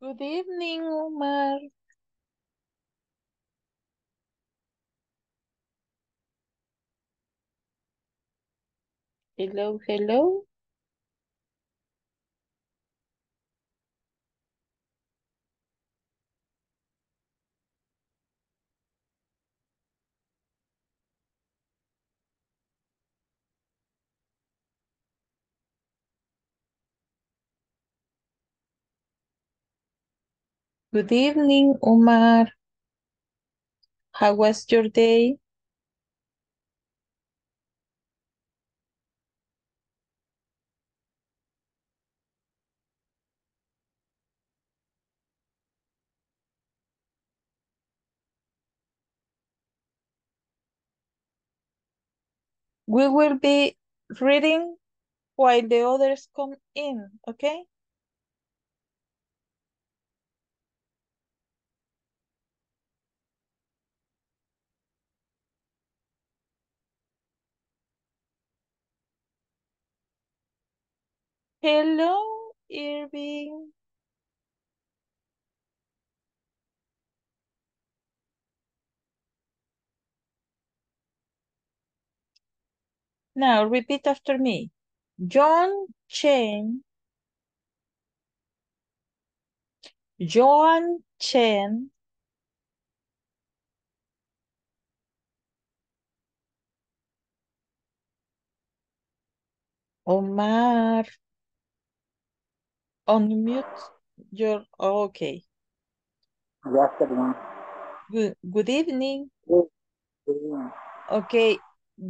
Good evening, Omar. Hello, hello. Good evening, Omar. How was your day? We will be reading while the others come in, okay? Hello, Irving. Now repeat after me. John Chen. John Chen. Omar. Unmute your, oh, okay. Good afternoon. Good, good evening. Good evening. Okay.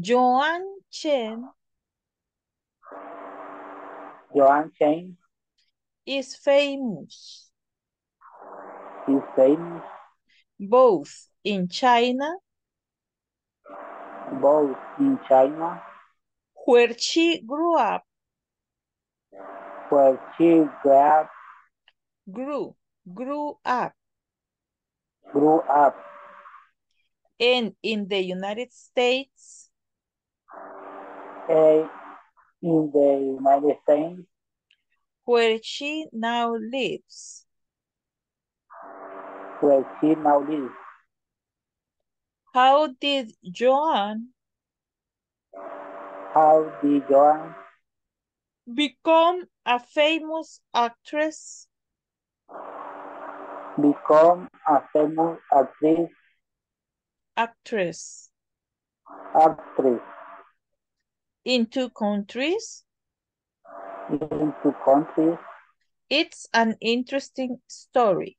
Joan Chen Joan Chen is famous is famous both in China, both in China, where she grew up, where she grew up, grew, grew up, grew up, and in the United States, and in the United States, where she now lives. where she now lives. How did Joan How did Joan become a famous actress? become a famous actress, Actress actress in two countries? in two countries? It's an interesting story.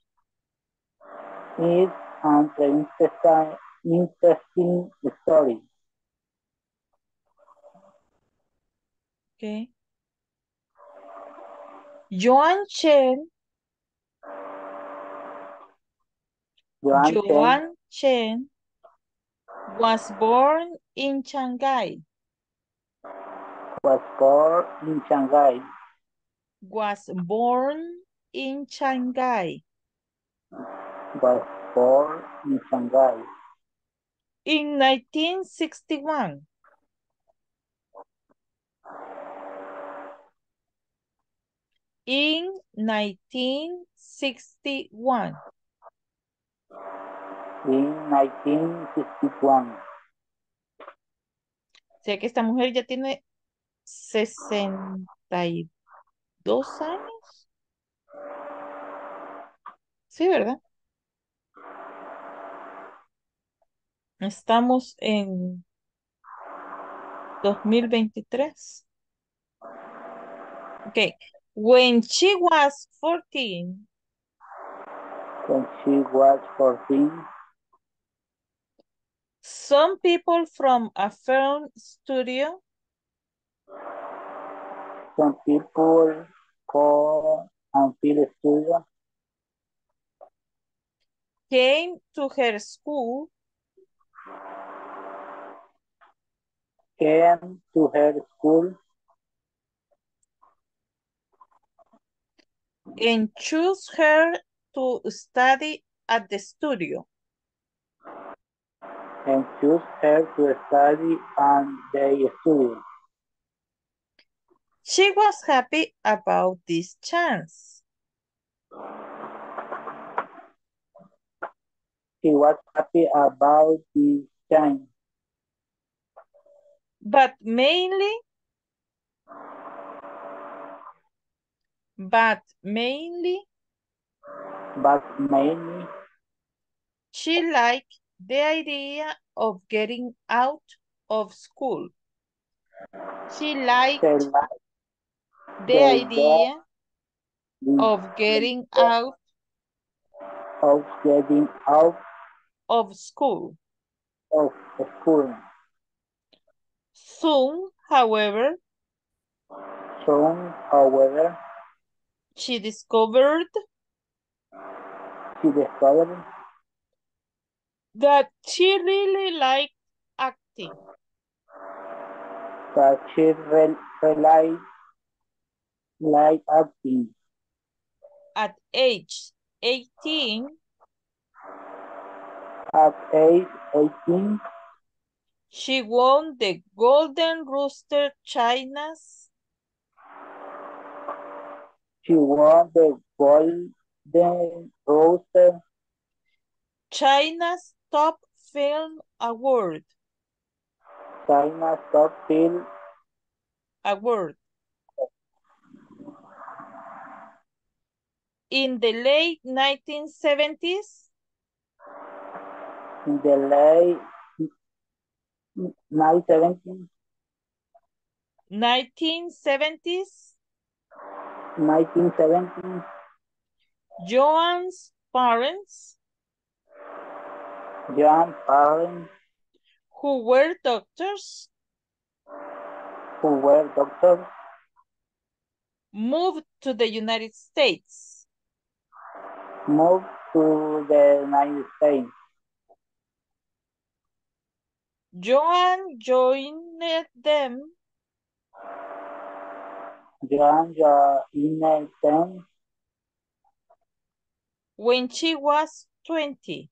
It's an interesting, interesting story. Okay. Joan Chen, Joan Chen. Chen was born in Shanghai, was born in Shanghai, was born in Shanghai. Was born in Shanghai. In 1961. In 1961. in 1961. O sea que esta mujer ya tiene 62 años. Sí, ¿verdad? Estamos en 2023. Okay. When she was 14, When she was 14, some people from a film studio. Some people call a film studio. Came to her school. Came to her school and choose her to study at the studio. And choose her to study at the studio. She was happy about this chance. She was happy about this chance. But mainly but mainly but mainly she liked the idea of getting out of school. She liked the the idea the of getting out of getting out of school. of school. Soon, however, Soon, however, she discovered she discovered that she really liked acting. that she re realized like acting At age 18, at age 18. she won the Golden Rooster China's She won the Golden Rooster China's Top Film Award. China's Top Film Award. In the late 1970s, in the late 1970s, 1970s, 1970s, Joan's parents, John parents. Who were doctors, who were doctors? Moved to the United States. moved to the United States. Joan joined them John joined them when she was 20.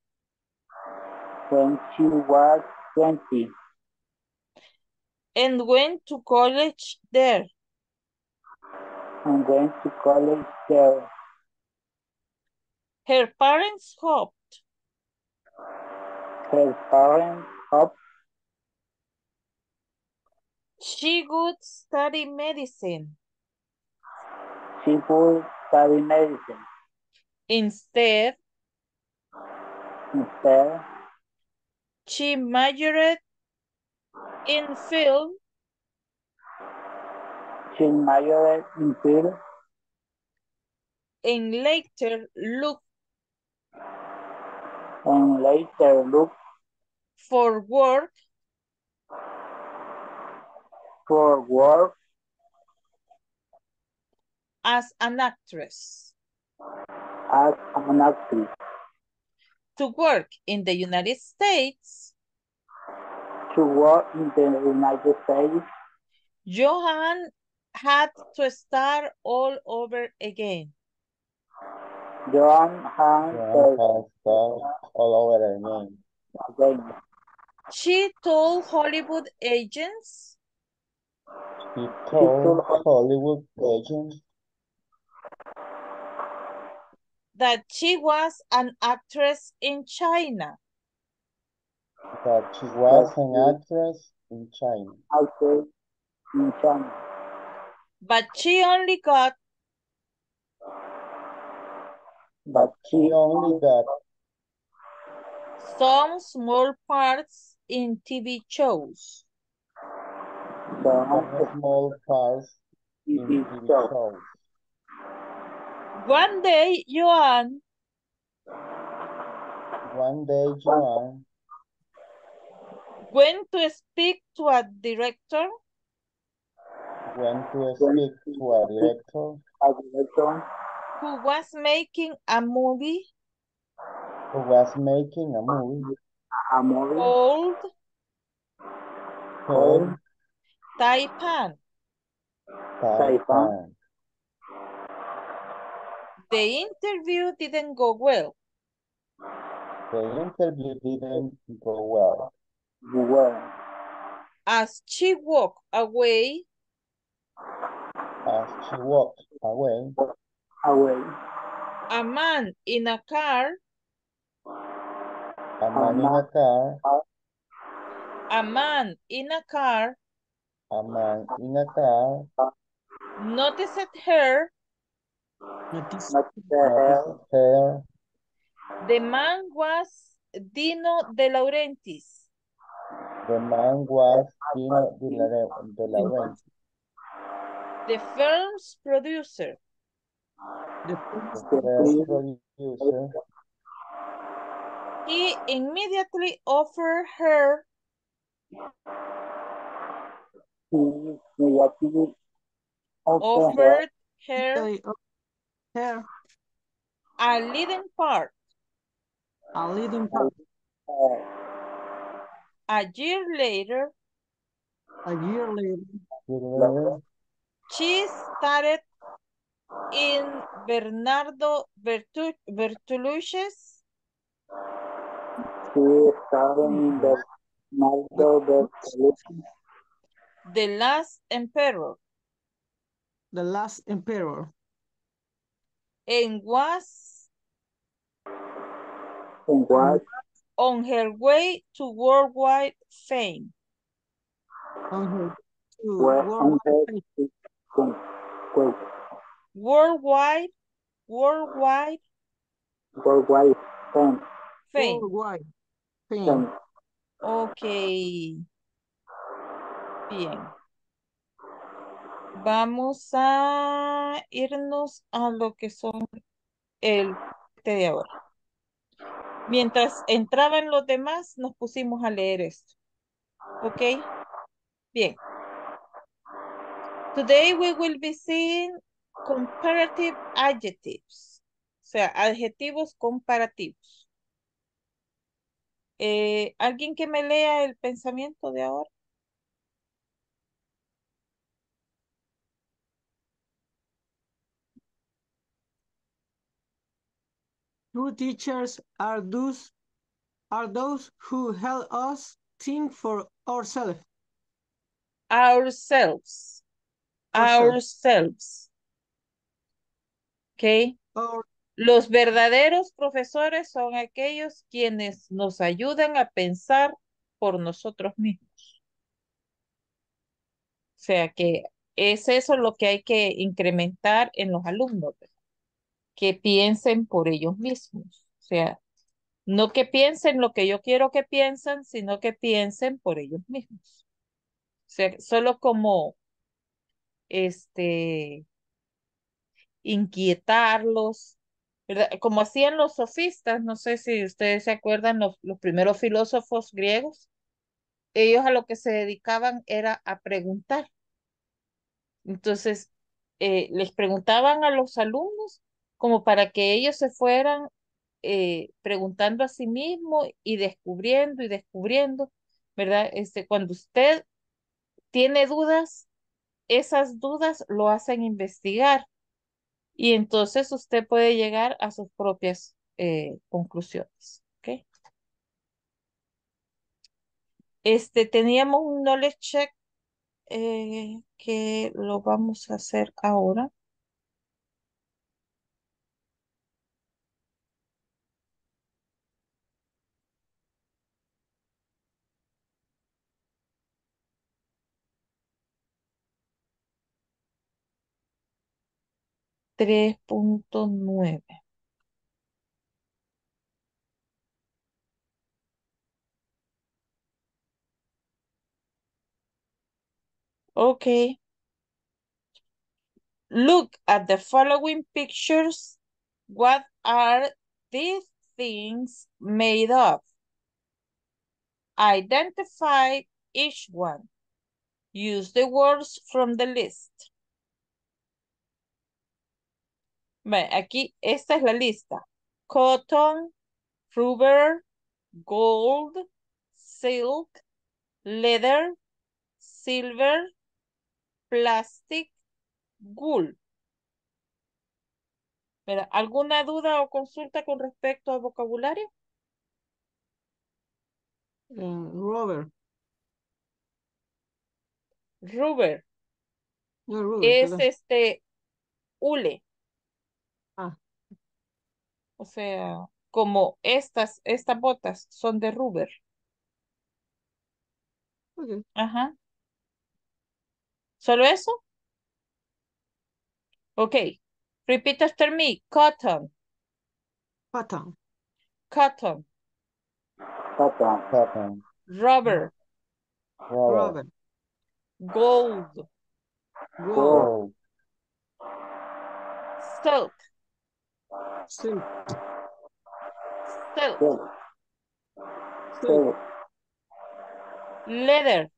when she was 20 and went to college there. and went to college there. Her parents hoped Her parents hoped she would study medicine. She would study medicine. Instead, Instead, she majored in film she majored in film and later look. and later look. for work for work as an actress. as an actress. To work in the United States, To work in the United States, Johan had to start all over again. John Hans Joan has done all over again. again. She told Hollywood agents He told Hollywood agents that she was an actress in China. that she was an actress in China, Actress in China. But she only got but she only got some small parts in TV shows. some some small parts in TV TV shows. Shows. One day, Joan One day, Joan went to speak to a director? Went to speak to a director? A director. Who was making a movie? Who was making a movie? A movie. Called called Taipan. Taipan. The interview didn't go well. The interview didn't go well. were As she walked away, As she walked away, away. a man in a car A man in a car. A man in a car A man in a car. noticed her. Notice Noticed. Eh. The man was Dino De Laurentiis. The man was Dino De La- De Laurentiis. the film's producer. The first producer. He immediately offered her he negatively offered her They her a leading part. a leading part A year later, a year later. Later, she started in Bernardo Bertu Bertolucci's She started in the Nardo Bertolucci, The Last Emperor The last emperor and was and was on her way to worldwide fame. on her to were on her fame. to con- wait, Worldwide, worldwide worldwide fame. fame. worldwide fame. fame. Ok. Bien. Vamos a irnos a lo que son el de ahora. Mientras entraban los demás, nos pusimos a leer esto. ¿Ok? Bien. Today we will be seeing comparative adjectives. O sea, adjetivos comparativos. Eh, ¿Alguien que me lea el pensamiento de ahora? True teachers are those are those who help us think for ourselves. Ourselves. Ourselves. Ourselves. ¿Ok? Or Los verdaderos profesores son aquellos quienes nos ayudan a pensar por nosotros mismos. O sea que es eso lo que hay que incrementar en los alumnos. Que piensen por ellos mismos. O sea, no que piensen lo que yo quiero que piensen, sino que piensen por ellos mismos. O sea, solo como este inquietarlos, ¿verdad? Como hacían los sofistas, no sé si ustedes se acuerdan, los, los primeros filósofos griegos, ellos a lo que se dedicaban era a preguntar. Entonces, eh, les preguntaban a los alumnos como para que ellos se fueran eh, preguntando a sí mismos y descubriendo y descubriendo, ¿verdad? Este, cuando usted tiene dudas, esas dudas lo hacen investigar y entonces usted puede llegar a sus propias eh, conclusiones. Este, teníamos un knowledge check eh, que lo vamos a hacer ahora. Tres punto nueve. Okay. Look at the following pictures. What are these things made of? Identify each one. Use the words from the list. Bueno, aquí, esta es la lista. Cotton, rubber, gold, silk, leather, silver, plastic, wool. Pero, ¿Alguna duda o consulta con respecto al vocabulario? and rubber. Rubber No, rubber, es este hule. Ah. O sea, como estas, estas botas son de rubber. Okay. Ajá. ¿Solo eso? Ok. Repeat after me. Cotton, Cotton. cotton, cotton, cotton, rubber, rubber, gold, Gold. gold, silk, Silk. silk, silk, Silk. silk, leather,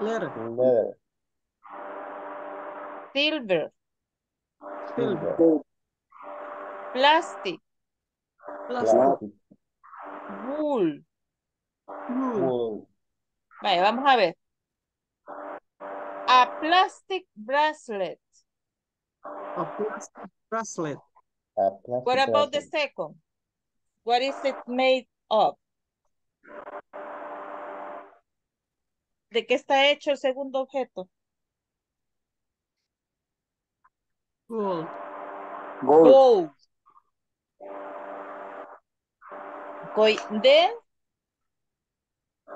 Leather. leather, silver, Silver. plastic, Plastic. wool. Wool. wool, Vaya, vamos a ver. A plastic bracelet. A plastic bracelet. A plastic What about the second? What is it made of? ¿De qué está hecho el segundo objeto? Gold. gold, Gold. Okay, Then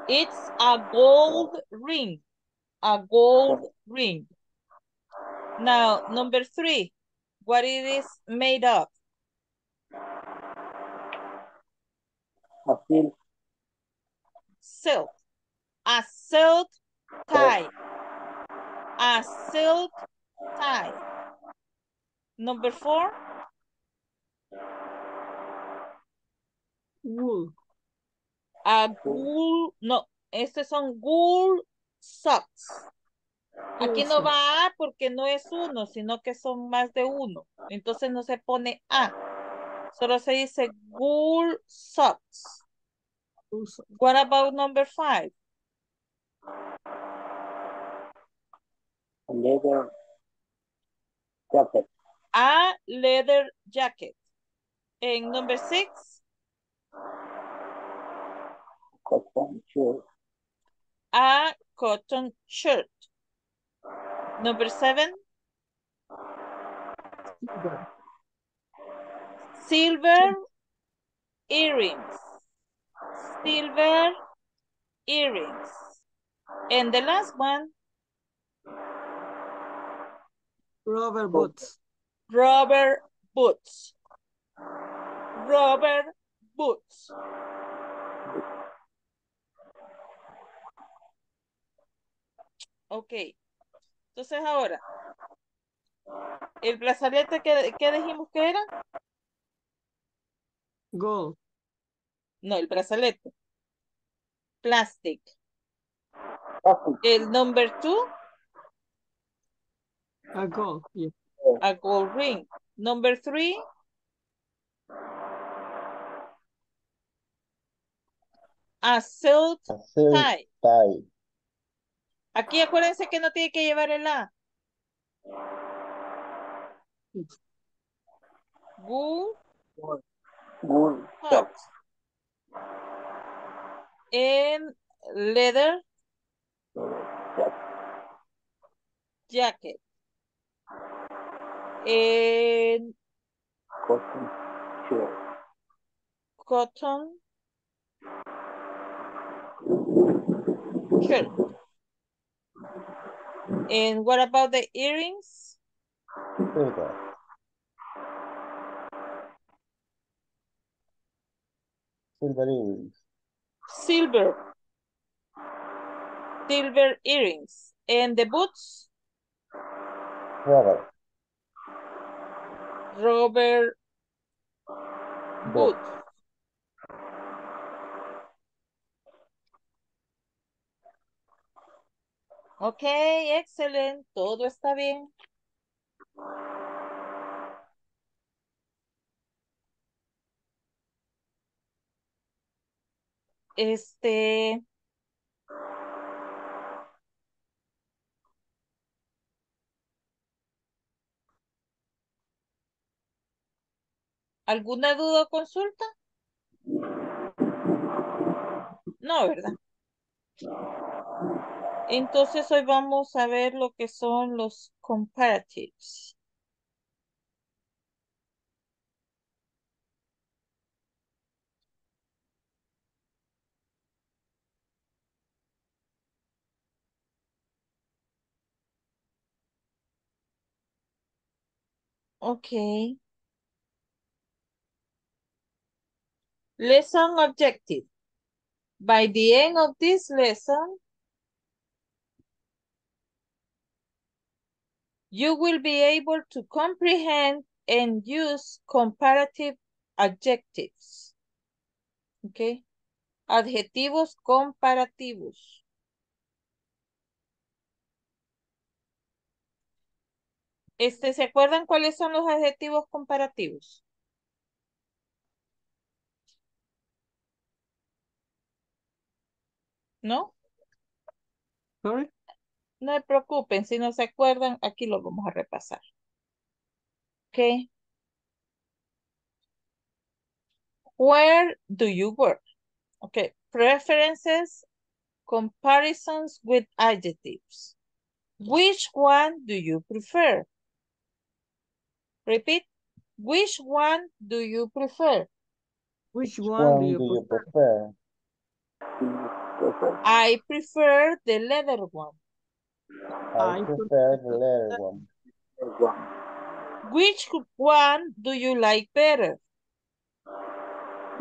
it's a gold ring. A gold ring. Now, number three, what it is made of? a silk, Silk. A silk tie. A silk tie. Number four, Wool. a wool, no, estos son wool socks. Aquí no va A porque no es uno, sino que son más de uno. Entonces no se pone A. Solo se dice. Wool socks. What about number five? a leather jacket, A leather jacket. And number six, cotton shirt, a cotton shirt. Number seven, Silver. silver earrings. Silver earrings. And the last one, Rubber boots. rubber boots. Rubber boots. Ok. Entonces ahora, el brazalete que, que dijimos que era? Gold. No, el brazalete. Plastic. plastic, El number two, A gold. Yeah. a gold ring. Number three, a silk a silk tie. tie, Aquí acuérdense que no tiene que llevar el A. Socks, socks. And leather jacket. And cotton shirt, cotton shirt. And what about the earrings? silver, silver earrings, Silver. Silver earrings. And the boots? rubber, Rubber boots. Ok, excelente. Todo está bien. Este. ¿Alguna duda o consulta? No, ¿verdad? Entonces hoy vamos a ver lo que son los comparatives. Okay. Lesson objective. By the end of this lesson, you will be able to comprehend and use comparative adjectives. Okay. Adjetivos comparativos. Este, ¿se acuerdan cuáles son los adjetivos comparativos? ¿No? Sorry? No se preocupen, si no se acuerdan, aquí lo vamos a repasar. Ok. Where do you work? Okay. Preferences, comparisons with adjectives. Which one do you prefer? Repeat. Which one do you prefer? Which one, do you do you prefer? prefer? I prefer the leather one. I I prefer the letter one. Which one do you like better?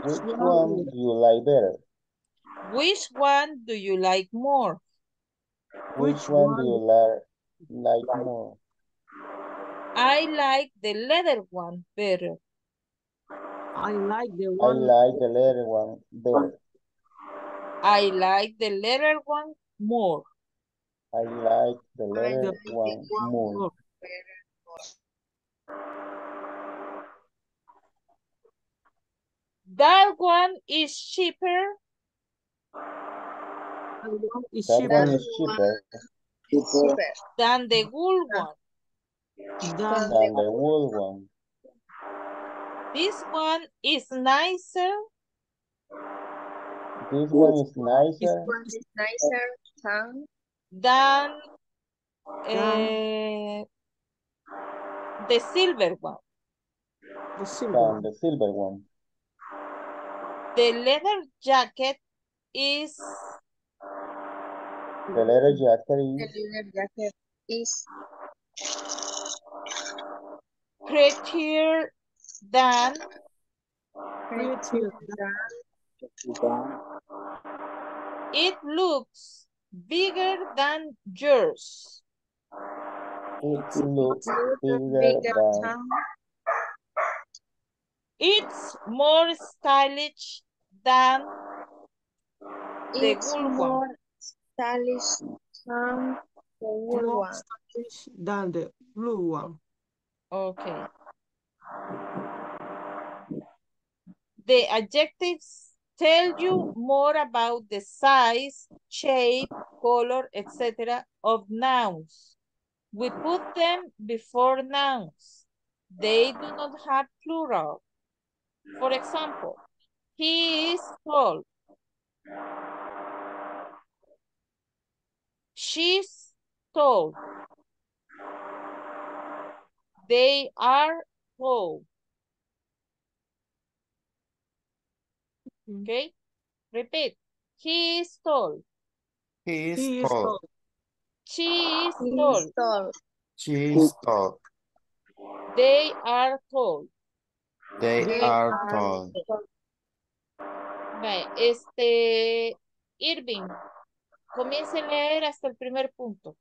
Which one one do do you like better? Which one do you like more? Which Which one do you like like more? I like the leather one better. I like the one. I like the letter one better. I like the leather one more. I like the letter the one more. more. That one is cheaper That one is That cheaper one is cheaper than the wool one. than than the wool one. This one is nicer This one is nicer than eh, the silver one. the silver than one. the silver one. The leather jacket is The leather jacket is prettier than Prettier it looks bigger than yours. it looks bigger than It's more stylish than the It's wool one. more stylish than the wool more one. stylish than the blue one. Okay. The adjectives tell you more about the size, shape, color, etc. of nouns. We put them before nouns. They do not have plural. For example, he is tall. She's tall. They are tall. Okay? Repeat. He is tall. He is He is tall. tall. She is tall. tall. She is tall. They are tall. They They are are tall. Vaya, este, Irving, comience a leer hasta el primer punto.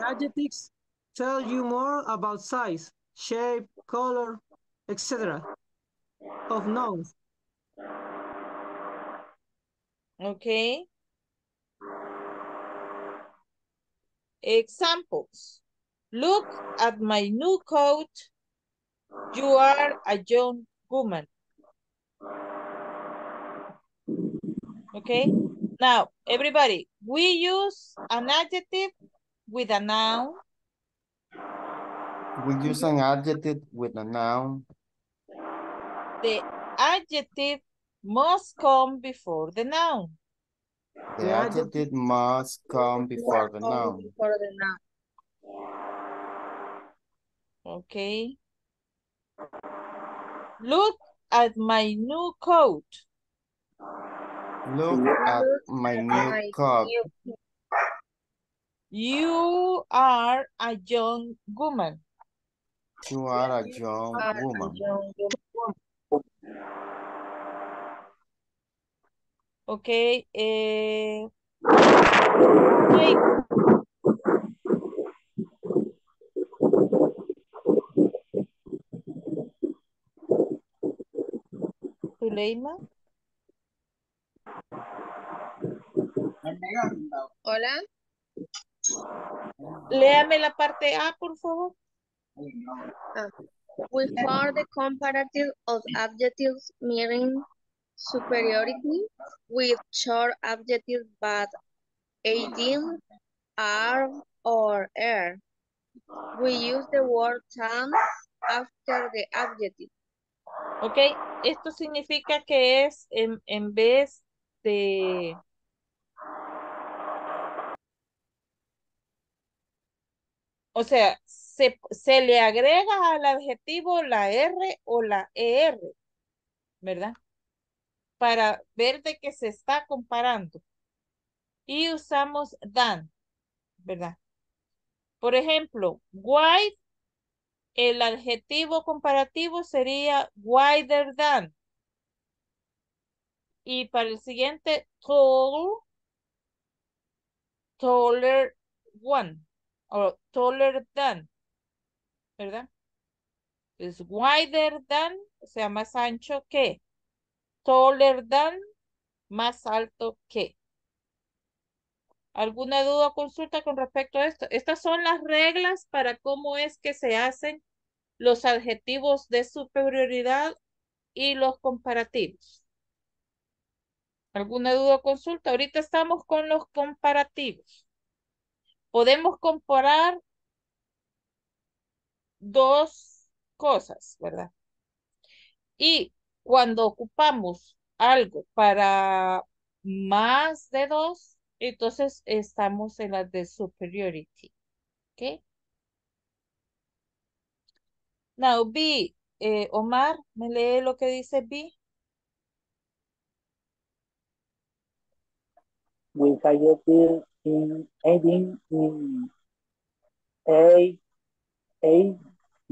Adjectives tell you more about size, shape, color, etc. of nouns. Okay. Examples. Look at my new coat. You are a young woman. Okay. Now, everybody, we use an adjective with a noun. We use an adjective with a noun. The adjective must come before the noun. The The adjective adjective must come before the noun. Before the noun. Okay. Look at my new coat. Look at my new coat. You are a young woman. You are a young woman. Ok. Eh. Zuleima. Hola. Léame la parte A, por favor. We found the comparative of adjectives meaning superiority with short adjectives but adding are or er. We use the word chance after the adjective. Ok, esto significa que es en, en vez de... O sea, se, se le agrega al adjetivo la R o la ER, ¿verdad? Para ver de qué se está comparando. Y usamos than, ¿verdad? Por ejemplo, white, el adjetivo comparativo sería wider than. Y para el siguiente, tall, taller one, o taller than, ¿verdad? Es wider than, o sea, más ancho que. Taller más alto que. ¿Alguna duda o consulta con respecto a esto? Estas son las reglas para cómo es que se hacen los adjetivos de superioridad y los comparativos. ¿Alguna duda o consulta? Ahorita estamos con los comparativos. Podemos comparar dos cosas, ¿verdad? Y cuando ocupamos algo para más de dos, entonces estamos en la de superiority. ¿Ok? Now, B. eh, Omar, ¿me lee lo que dice B? Adjective in in A, A,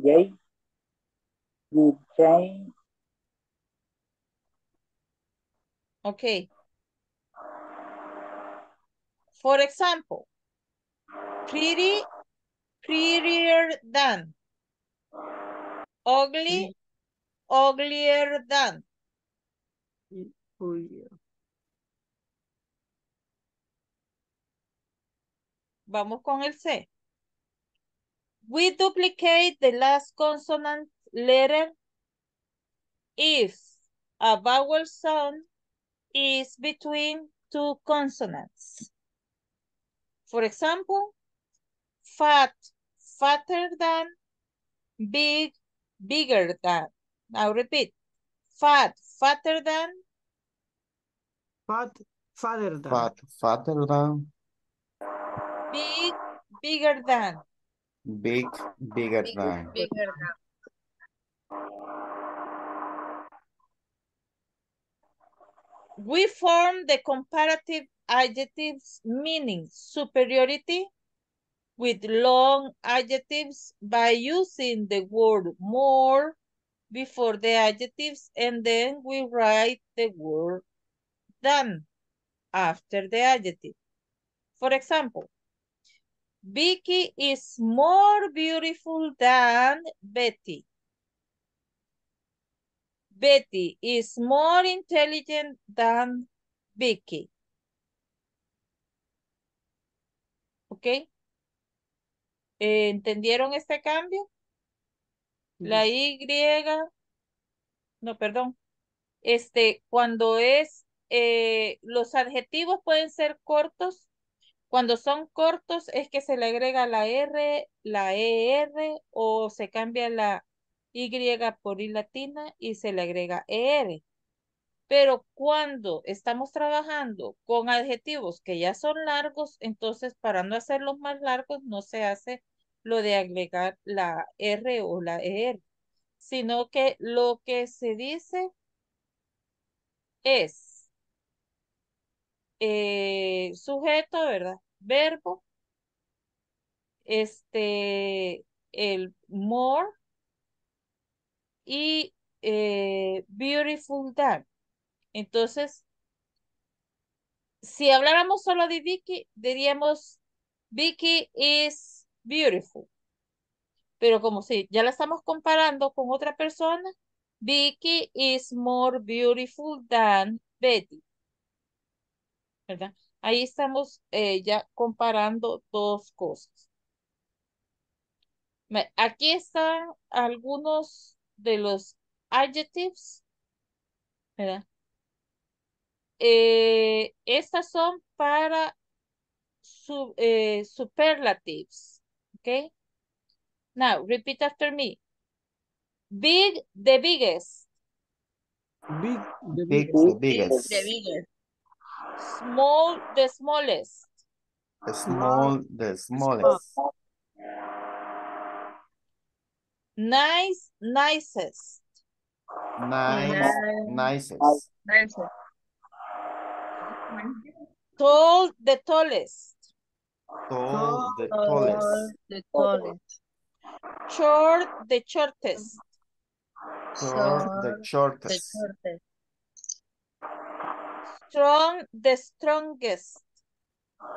J, with change Okay. For example, pretty, prettier than. Ugly, uglier than. Vamos con el C. We duplicate the last consonant letter if a vowel sound is between two consonants. For example, fat, fatter than, big, bigger than. Now repeat. Fat, fatter than, Fat, father than. Fat, fatter than, big, bigger than. big, bigger than. Bigger than. We form the comparative adjectives meaning superiority with long adjectives by using the word more before the adjectives and then we write the word than after the adjective. For example, Vicky is more beautiful than Betty. Betty is more intelligent than Vicky. ¿Ok? Eh, ¿Entendieron este cambio? La Y, no, perdón. Este, cuando es, eh, los adjetivos pueden ser cortos. Cuando son cortos es que se le agrega la R, la ER o se cambia la Y por I latina y se le agrega ER. Pero cuando estamos trabajando con adjetivos que ya son largos, entonces para no hacerlos más largos no se hace lo de agregar la R o la ER, sino que lo que se dice es eh, sujeto, ¿verdad? Verbo, este, el more, y eh, beautiful than. Entonces, si habláramos solo de Vicky, diríamos Vicky is beautiful. Pero como si ya la estamos comparando con otra persona, Vicky is more beautiful than Betty. ¿Verdad? Ahí estamos eh, ya comparando dos cosas. Aquí están algunos de los adjectives. ¿verdad? Eh, estas son para su, eh, superlatives. ¿Ok? Now, repeat after me. Big, the biggest. Big, the Big, biggest. the biggest. The biggest. Small, the smallest. Small, the smallest. Nice, nicest. Nice, nicest. Nice. Tall, the tallest. Tall, the tallest. The tallest. Short, the shortest. Short, the The shortest. shortest. Strong, the strongest.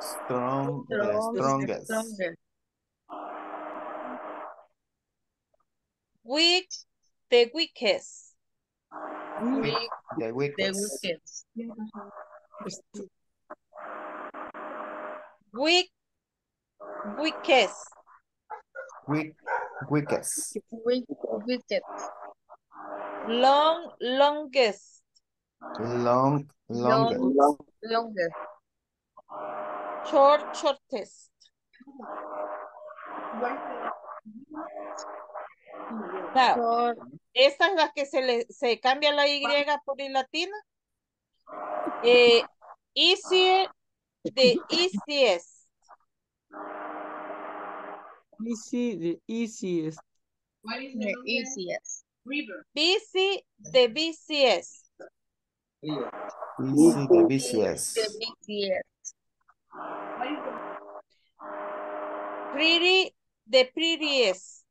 Strong, the Strong, the strongest. strongest. Weak, the weakest. Weak, The the weakest. weakest. Este, Weak, weakest. Weak, weakest. Weak, weakest. Long, longest. Long, longest. Long, longest. Short, shortest. Now, Short, esta es la que se le se cambia la Y por I latina. Eh, easier, the easiest. easy, the easiest. the easiest. Busy, the busiest. Easy, the busiest. The busiest. Pretty, the prettiest.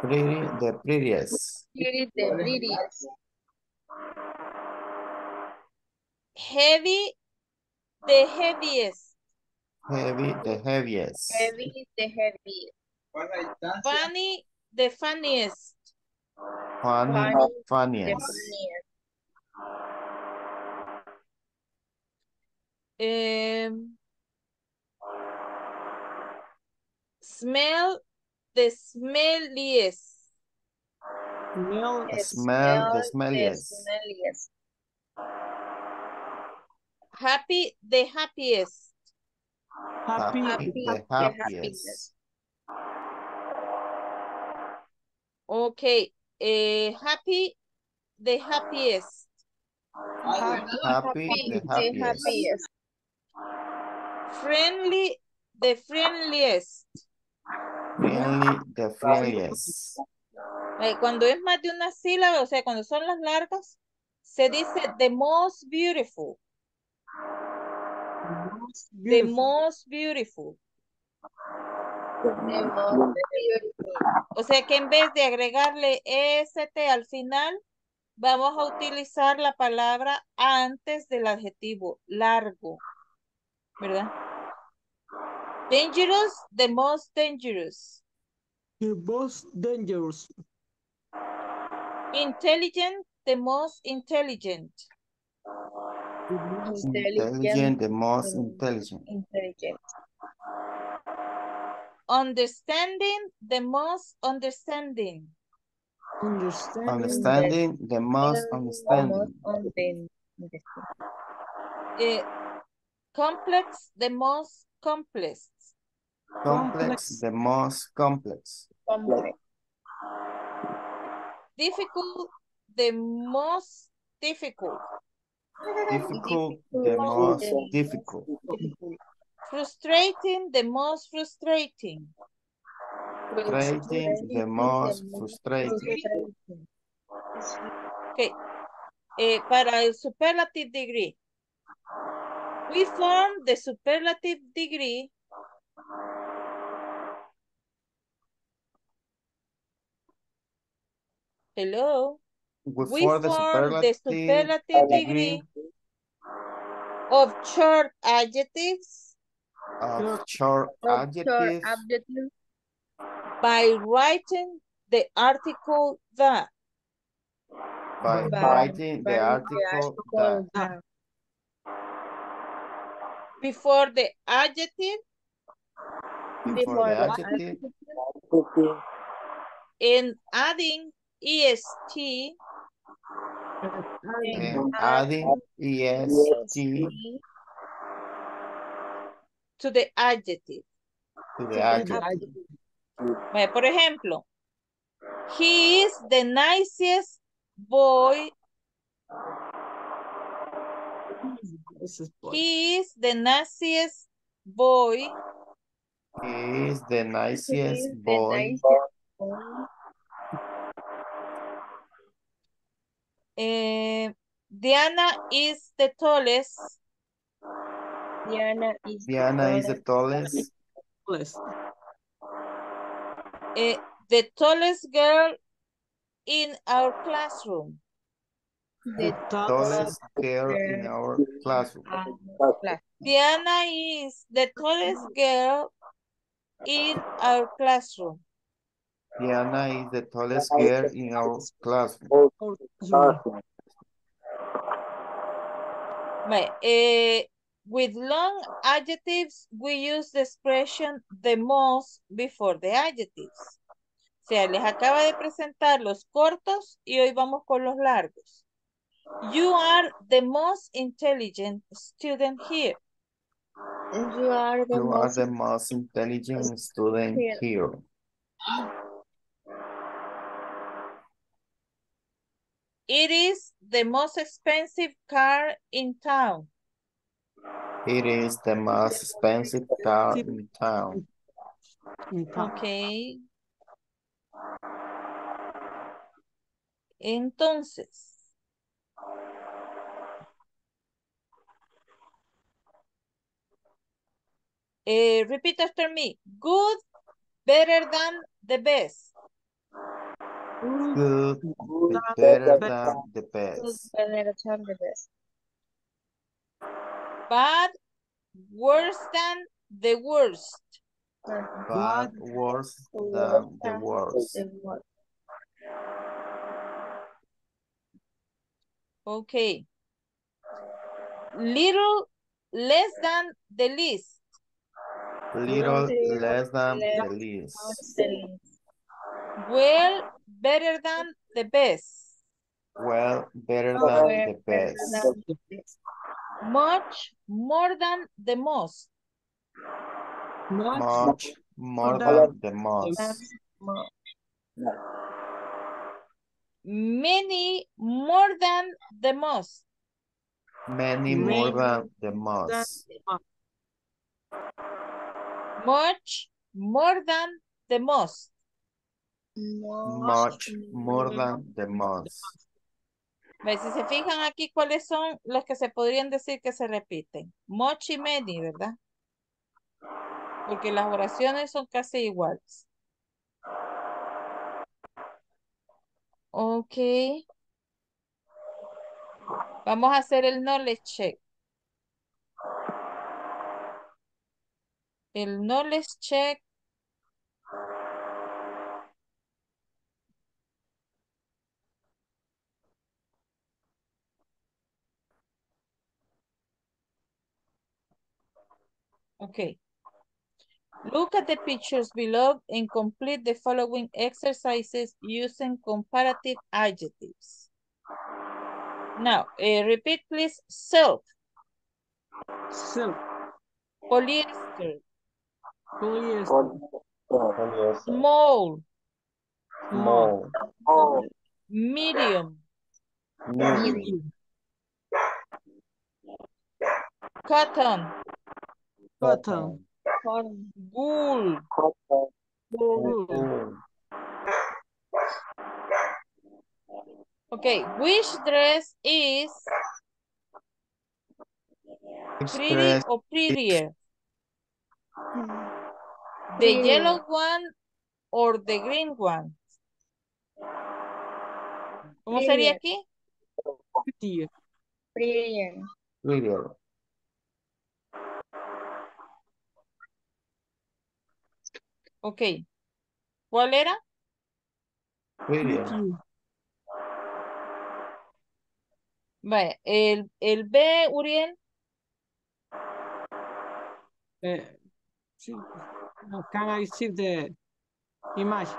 Pretty, the prettiest. Pretty, the prettiest. Heavy, the heaviest. Heavy, the heaviest. Heavy, the heaviest. Funny, the funniest. Funny, Funny, The funniest. funniest. Um, smell, the smelliest. Smell, Smell, the The smelliest. smelliest. Happy, the happiest. happy, Happy, the happiest. Okay, eh, happy, the happiest. Happy, the Happy, the happiest. happiest. Friendly, the friendliest. Friendly, the friendliest. Eh, cuando es más de una sílaba, o sea, cuando son las largas, se dice the most beautiful. The beautiful. most beautiful. The most beautiful. O sea que en vez de agregarle EST al final, vamos a utilizar la palabra antes del adjetivo largo. ¿Verdad? Dangerous, the most dangerous. The most dangerous. Intelligent, the most intelligent. The most Intelligent, the most intelligent. Intelligent. Understanding, the most understanding. understanding. Understanding, the most The understanding. most understanding. Eh, complex, the most complex. Complex, the most complex. Complex. Difficult, the most difficult. Difficult, the most difficult. Frustrating, the most frustrating. Frustrating, the most frustrating. Okay. Eh, para el superlative degree. We form the superlative degree Hello. Before the form the superlative superlative degree of short adjectives of short Of short adjectives adjective. by writing the article the. by by- writing the by article the article the. Before the adjective before the the adjective Adjective. and adding est adding est to the adjective. to the adjective. Por ejemplo, he is the nicest boy. He is the nicest boy He is the nicest the boy. nicest boy. Eh, Diana is the tallest. Diana is Diana is the tallest. tallest. Tallest. eh, the tallest girl in our classroom. the Tallest girl in our classroom. class. Diana is the tallest girl in our classroom. Diana is the tallest girl in our classroom. Or Classroom. Vaya, eh, with long adjectives, we use the expression the most before the adjectives. O sea, les acaba de presentar los cortos y hoy vamos con los largos. You are the most intelligent student here. You are the You are most the most intelligent student here. here. It is the most expensive car in town. It is the most expensive car in town. in town. Ok. Entonces. Eh, repeat after me. Good, better than the best. Good, be better than the best. better than the best. Bad, worse than the worst. Bad, worse than the worst. Okay. Little, less than the least. Little less than the less least. The least. Well, better than the best. Well, better oh, Well, than the best. than. Much more than the most. Much Much more More than the most. More. Many more than the most. Many more than the most. Much more than the most. Much more than the most. Ve, Si se fijan aquí, ¿cuáles son los que se podrían decir que se repiten? Much y many, ¿verdad? Porque las oraciones son casi iguales. Ok. Vamos a hacer el knowledge check. El knowledge check. Okay. Look at the pictures below and complete the following exercises using comparative adjectives. Now, eh, repeat please. Silk, silk, polyester, polyester, Polyester. small, small, Small. medium, Medium. medium, cotton, cotton, Cotton. Cotton. Okay, which dress is pretty dress or prettier? The yellow one or the green one? ¿Cómo sería aquí? Prettier. Prettier. Prettier. Ok. ¿Cuál era? Prettier. Vaya, el, el B, Uriel. Eh, sí. Can I see the image?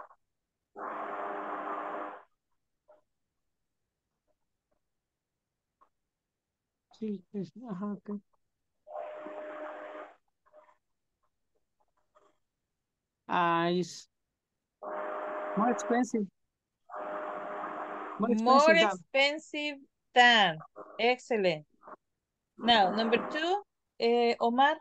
Sí, es, ajá, ok. Ah, it's more expensive. More expensive More than expensive than. Excellent. Now, number two, eh, Omar.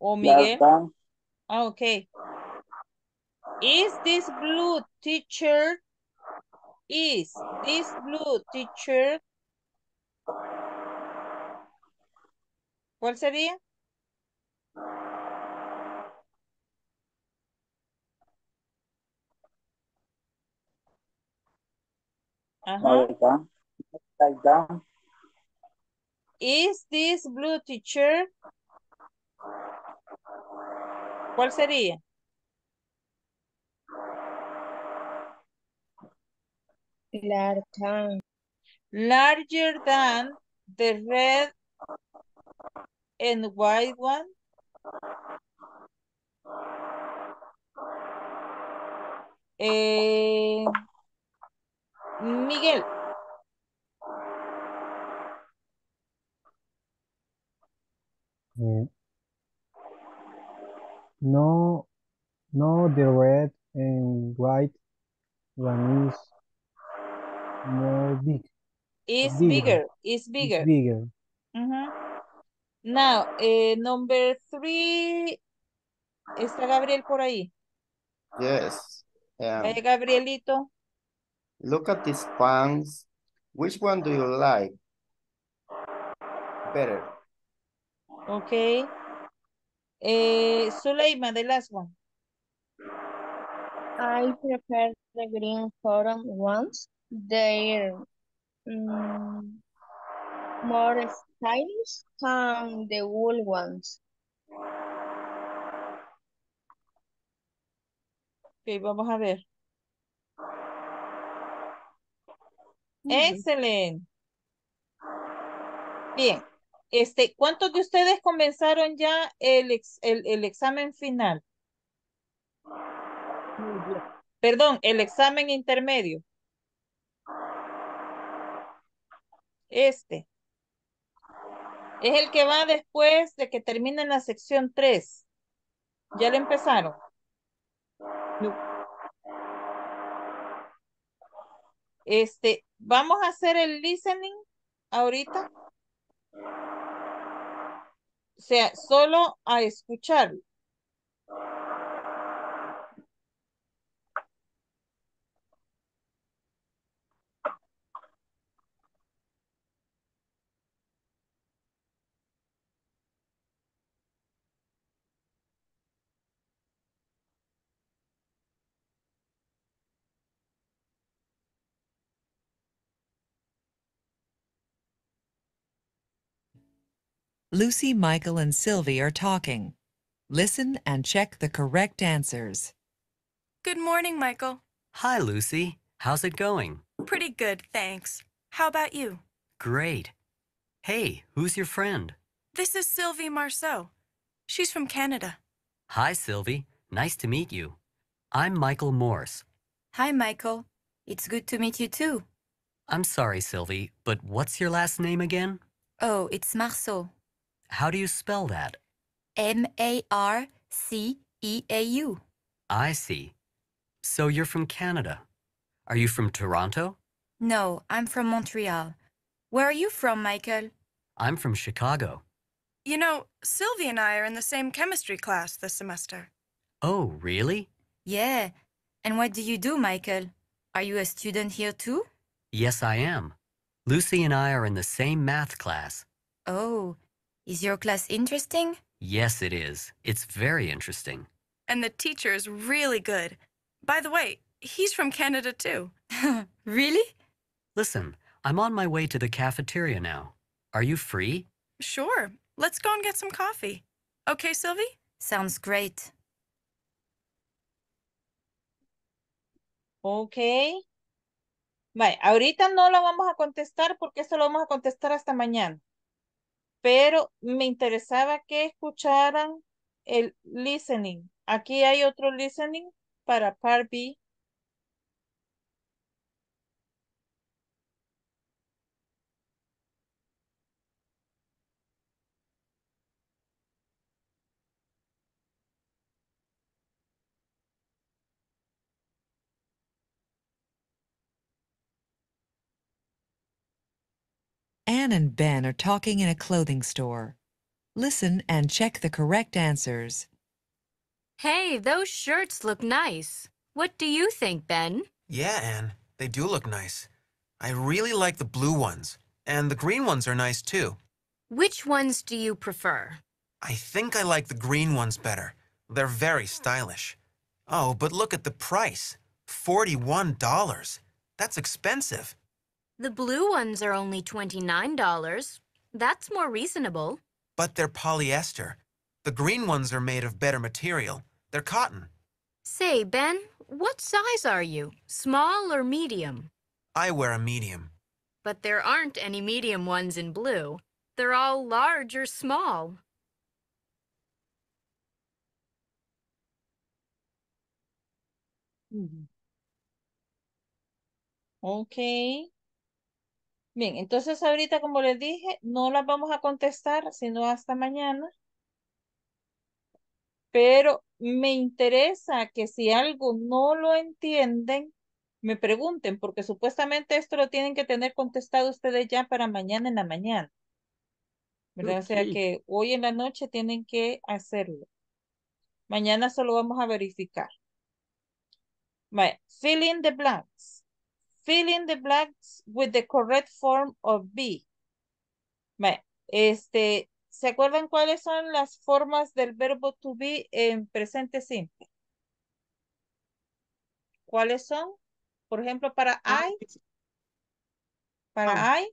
O Miguel. Ah, okay. Is this blue t-shirt? Is this blue t-shirt? ¿Cuál sería? Ajá. Like that. Like that. Is this blue t-shirt? ¿Cuál sería? Larger than. Larger than the red and white one. Eh, Miguel, Eh, no, no, the red and white one is more big. is Bigger. bigger, is It's bigger. bigger. Ujú. Now, eh, number three, ¿está Gabriel por ahí? Yes. Um, Eh, Gabrielito, look at these pants. Which one do you like better? ok. Eh, the last one. I prefer the green cotton ones. They're mm, more stylish than the wool ones. Ok, vamos a ver. Ujú. Excelente. Bien. Este, ¿cuántos de ustedes comenzaron ya el, ex- el, el examen final? Perdón, el examen intermedio. Este. Es el que va después de que terminen la sección 3. ¿Ya le empezaron? No. Este, vamos a hacer el listening ahorita. O sea, solo a escuchar. Lucy, Michael, and Sylvie are talking. Listen and check the correct answers. Good morning, Michael. Hi, Lucy. How's it going? Pretty good, thanks. How about you? Great. Hey, who's your friend? This is Sylvie Marceau. She's from Canada. Hi, Sylvie. Nice to meet you. I'm Michael Morse. Hi, Michael. It's good to meet you too. I'm sorry, Sylvie, but what's your last name again? Oh, it's Marceau. How do you spell that? M A R C E A U. I see. So you're from Canada. Are you from Toronto? No, I'm from Montreal. Where are you from, Michael? I'm from Chicago. You know, Sylvie and I are in the same chemistry class this semester. Oh, really? Yeah. And what do you do, Michael? Are you a student here too? Yes, I am. Lucy and I are in the same math class. Oh, is your class interesting? Yes, it is. It's very interesting. And the teacher is really good. By the way, he's from Canada too. really? Listen, I'm on my way to the cafeteria now. Are you free? Sure. Let's go and get some coffee. Okay, Sylvie? Sounds great. Ok. Vale, ahorita no la vamos a contestar porque esto lo vamos a contestar hasta mañana. Pero me interesaba que escucharan el listening. Aquí hay otro listening para Part B. Anne and Ben are talking in a clothing store. Listen and check the correct answers. Hey, those shirts look nice. What do you think, Ben? Yeah, Anne, they do look nice. I really like the blue ones, and the green ones are nice too. Which ones do you prefer? I think I like the green ones better. They're very stylish. Oh, but look at the price $41. That's expensive. The blue ones are only $29. That's more reasonable. But they're polyester. The green ones are made of better material. They're cotton. Say, Ben, what size are you? Small or medium? I wear a medium. But there aren't any medium ones in blue. They're all large or small. Hmm. Ok. Bien, entonces ahorita, como les dije, no las vamos a contestar, sino hasta mañana. Pero me interesa que si algo no lo entienden, me pregunten, porque supuestamente esto lo tienen que tener contestado ustedes ya para mañana en la mañana. ¿Verdad? O sea que hoy en la noche tienen que hacerlo. Mañana solo vamos a verificar. Vale, fill in the blanks. Fill in the blanks with the correct form of be. Vale, este, ¿se acuerdan cuáles son las formas del verbo to be en presente simple? ¿Cuáles son? Por ejemplo, para I, para I,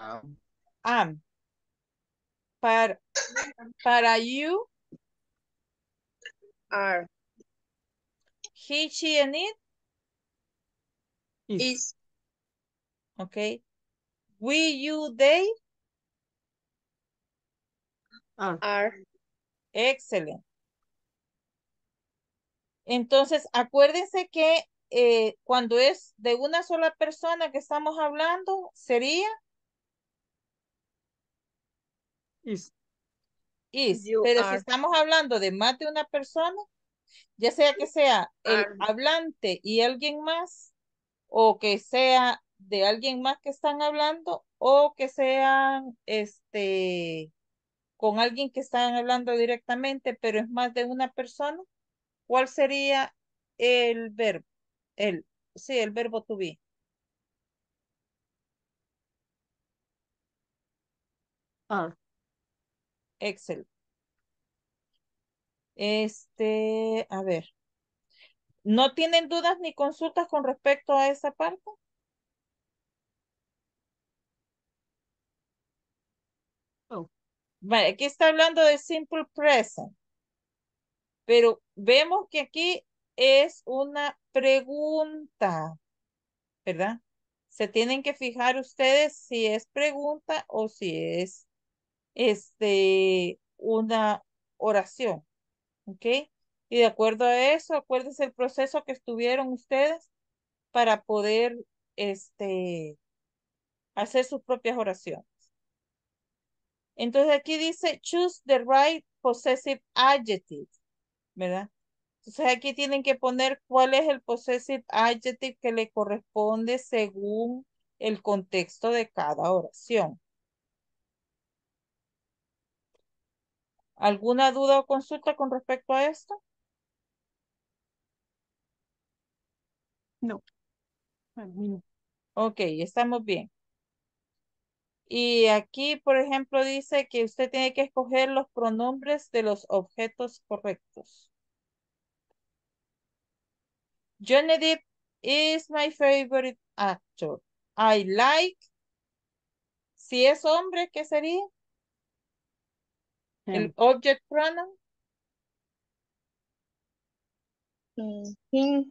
Um, am. Para, para you, Are. he, she, and it, Is. okay. We, you, they, Are. Excelente. Entonces, acuérdense que eh, cuando es de una sola persona que estamos hablando, sería Is. is. You Pero si estamos hablando de más de una persona, ya sea que sea el Are. hablante y alguien más, o que sea de alguien más que están hablando, o que sean este con alguien que están hablando directamente, pero es más de una persona, ¿cuál sería el verbo? El, sí, el verbo to be. Are. Excel. Este, a ver. ¿No tienen dudas ni consultas con respecto a esa parte? Oh. Vale, aquí está hablando de simple present. Pero vemos que aquí es una pregunta, ¿verdad? Se tienen que fijar ustedes si es pregunta o si es este, una oración, ¿ok? Y de acuerdo a eso, acuérdense el proceso que estuvieron ustedes para poder este, hacer sus propias oraciones. Entonces aquí dice, choose the right possessive adjective, ¿verdad? Entonces aquí tienen que poner cuál es el possessive adjective que le corresponde según el contexto de cada oración. ¿Alguna duda o consulta con respecto a esto? No. A mí no. Ok, estamos bien. Y aquí, por ejemplo, dice que usted tiene que escoger los pronombres de los objetos correctos. Johnny Depp is my favorite actor. I like. Si es hombre, ¿qué sería? El Him. object pronoun. Him,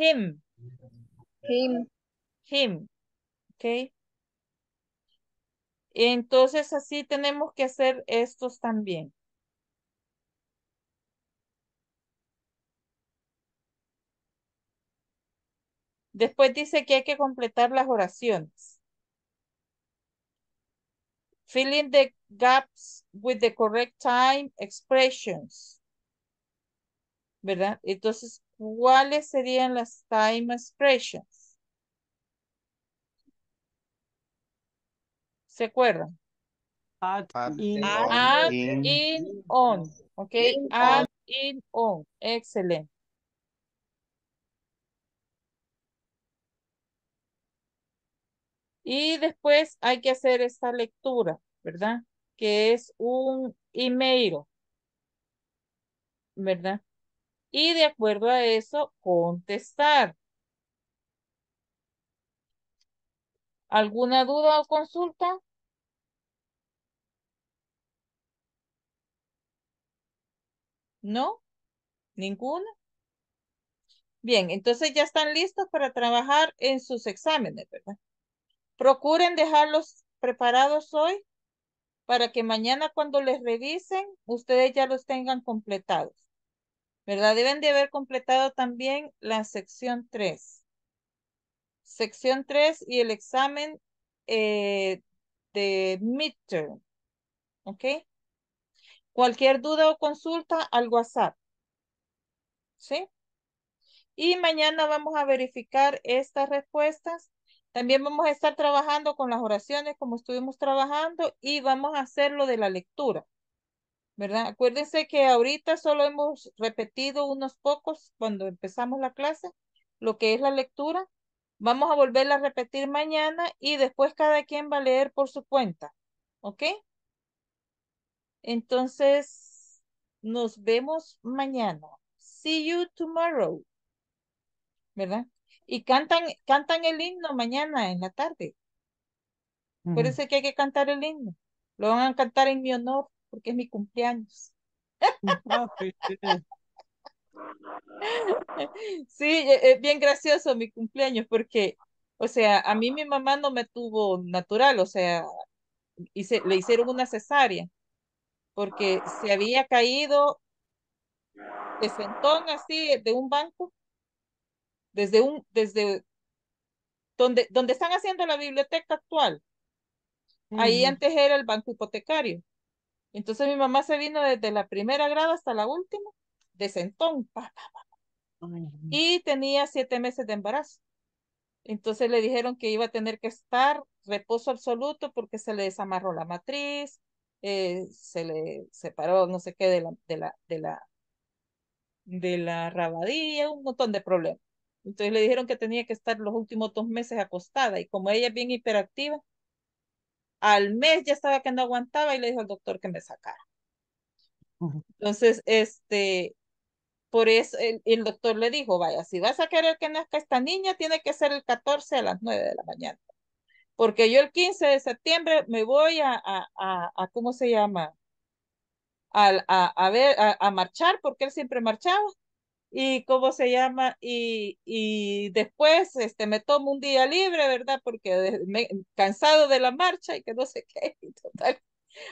Him. him, Him. Ok. Entonces así tenemos que hacer estos también. Después dice que hay que completar las oraciones. Fill in the gaps with the correct time expressions. ¿Verdad? Entonces, ¿cuáles serían las time expressions? ¿Se acuerdan? At, At, in, on, Add, in, in, on. ¿Ok? In, on. Excelente. Y después hay que hacer esta lectura, ¿verdad? Que es un email, ¿verdad? Y de acuerdo a eso, contestar. ¿Alguna duda o consulta? ¿No? ¿Ninguna? Bien, entonces ya están listos para trabajar en sus exámenes, ¿verdad? Procuren dejarlos preparados hoy para que mañana cuando les revisen, ustedes ya los tengan completados. ¿Verdad? Deben de haber completado también la sección 3. Sección 3 y el examen eh, de midterm. ¿Ok? Cualquier duda o consulta al WhatsApp. ¿Sí? Y mañana vamos a verificar estas respuestas. También vamos a estar trabajando con las oraciones como estuvimos trabajando y vamos a hacer lo de la lectura. ¿Verdad? Acuérdense que ahorita solo hemos repetido unos pocos cuando empezamos la clase, lo que es la lectura. Vamos a volverla a repetir mañana y después cada quien va a leer por su cuenta. ¿Ok? Entonces, nos vemos mañana. See you tomorrow. ¿Verdad? Y cantan, cantan el himno mañana en la tarde. Acuérdense que hay que cantar el himno. Lo van a cantar en mi honor porque es mi cumpleaños. Ah, sí, sí. Sí, e- es bien gracioso mi cumpleaños porque, o sea, a mí mi mamá no me tuvo natural, o sea, hice- le hicieron una cesárea porque se había caído de sentón así de un banco, desde un, desde donde, donde están haciendo la biblioteca actual. Ahí Ujú. antes era el banco hipotecario. Entonces mi mamá se vino desde la primera grada hasta la última, de sentón, pa, pa, pa, y tenía siete meses de embarazo. Entonces le dijeron que iba a tener que estar reposo absoluto porque se le desamarró la matriz, eh, se le separó no sé qué de la, de la, de la, de la rabadilla, un montón de problemas. Entonces le dijeron que tenía que estar los últimos dos meses acostada y como ella es bien hiperactiva, al mes ya estaba que no aguantaba y le dijo al doctor que me sacara. Entonces, este, por eso el, el doctor le dijo, vaya, si vas a querer que nazca esta niña, tiene que ser el 14 a las 9 de la mañana. Porque yo el 15 de septiembre me voy a, a, a, a ¿cómo se llama? A, a, a ver, a, a marchar, porque él siempre marchaba. Y cómo se llama, y, y después este, me tomo un día libre, ¿verdad? Porque me, cansado de la marcha y que no sé qué, y total.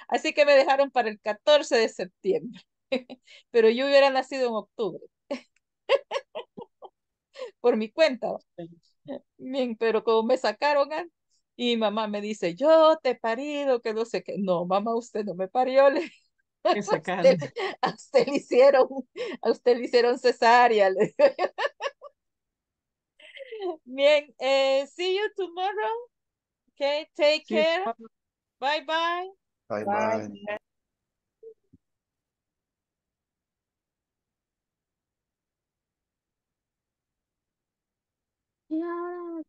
Así que me dejaron para el 14 de septiembre. Pero yo hubiera nacido en octubre, por mi cuenta. Bien, pero como me sacaron antes, y mamá me dice, yo te he parido, que no sé qué. No, mamá, usted no me parió. Le... A usted, a usted le hicieron, a usted le hicieron cesárea. le. Bien, eh, see you tomorrow. Okay, take Sí, care. Bye bye. bye bye. bye. Yeah.